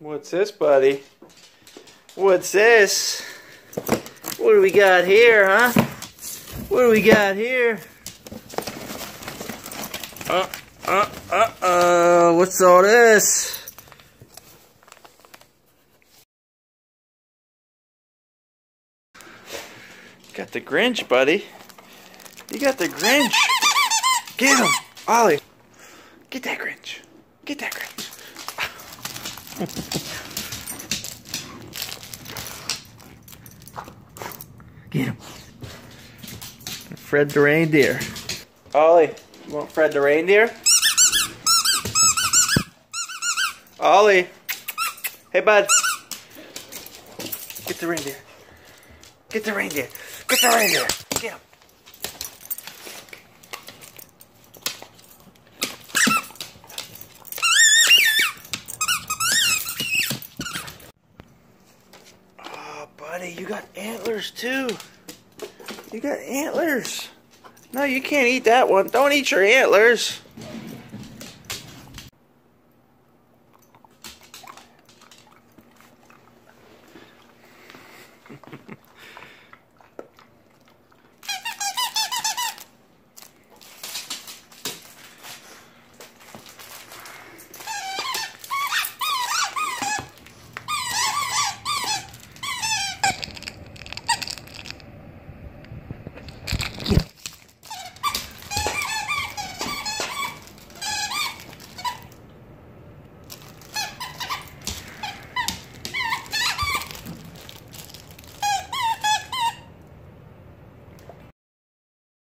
What's this, buddy? What's this? What do we got here, huh? What do we got here? Uh, uh, uh, uh, what's all this? Got the Grinch, buddy. You got the Grinch. Get him, Ollie. Get that Grinch. Get that Grinch. Get him. Fred the reindeer. Ollie, you want Fred the reindeer? Ollie. Hey, bud. Get the reindeer. Get the reindeer. Get the reindeer. Daddy, you got antlers too. You got antlers. No, you can't eat that one. Don't eat your antlers.